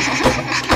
哈哈哈哈哈。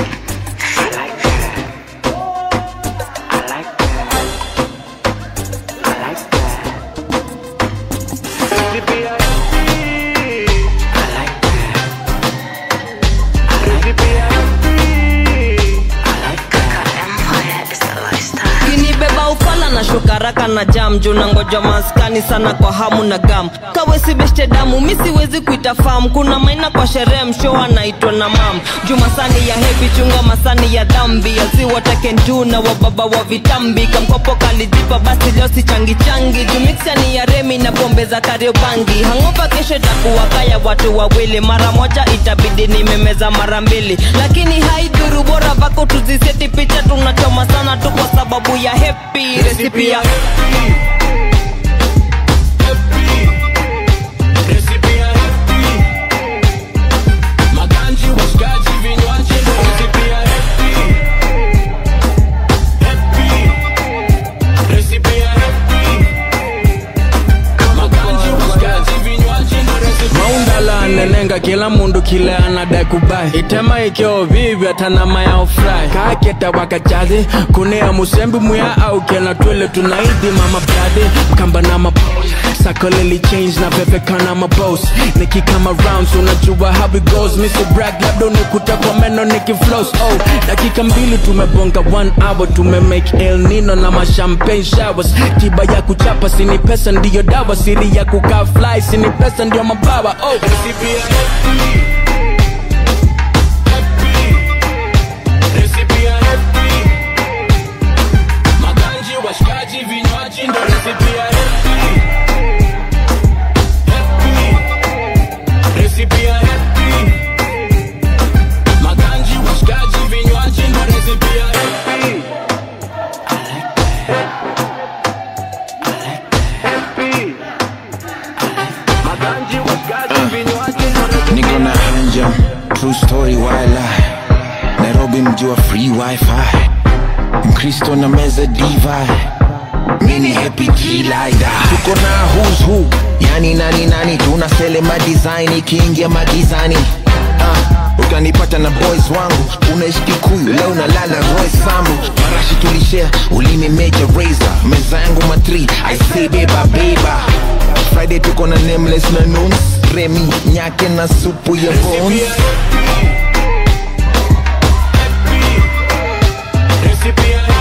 Na shukaraka na jam. Juu na ngoja maskani sana kwa hamu na gam. Kawesibeshte damu mi siwezi kuita fam. Kuna maina kwa sherehe msho anaitwa na mam. Juu masani ya hevi chunga masani ya dhambi. Aziwatakentu na wababa wa vitambi. Kamkopo kalijipa basi leo si changi changi. Juu miksani ya remi na pombe za kariobangi hangopa kesho itakuwa kaya watu wawili. Mara moja itabidi nimemeza mara mbili. Lakini haidhuru bora vako tuziseti picha tunachoma sana tu kwa sababu ya happy पिया maundala nenenga kila mundu kile anadai kubai. Itema ikyo vivyo tanama ya ofrai kaketa wakachazi kunea musembi muya au kena twele tunaidi mama brade kamba na ma sakolili change na vevekana mabos nikikama rounds unajua how it goes. Mr Bragg labda unikuta kwa meno nikiflows oh dakika mbili tumebonga one hour. Tumemake el nino na mashampagne showers. Tiba ya kuchapa sini pesa ndiyo dawa. Siri ya kukaa fly sini pesa ndiyo mabawa. Oh niko na hanja true story wala nairobi mji wa free wifi. Mkristo na meza diva. Mini happy G-Lider. tuko na who's who? Yani nani tuna sele madesign ikiingia magizani Ah, utanipata na boys wangu. Unaishi kikuyu leo nalala roy sambu. Marashi tulishare ulimi major razor. Meza yangu matri i beba beba friday tuko na nameless na nuns remi nyake na supu ya bones. Recipe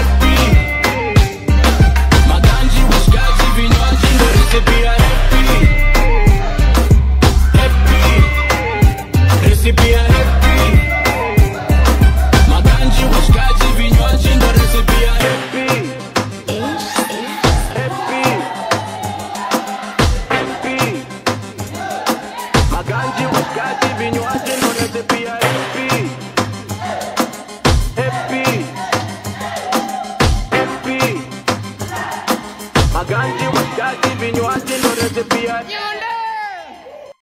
ndo recipe ya happy. Happy. Happy. Maganji, washikaji, vinywaji, ndo recipe ya